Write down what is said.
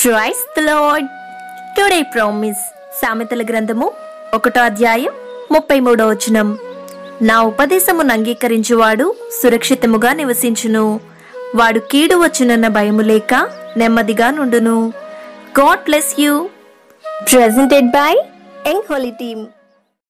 Tries lord today promise సామెతల గ్రంథము ఒకటో అధ్యాయం ముప్పై మూడో వచనం. నా ఉపదేశమును అంగీకరించువాడు సురక్షితముగా నివసించును. వాడు కీడు వచ్చునన్న భయము లేక నెమ్మదిగా నుండును. God bless you presented by ఎంగ్ holy team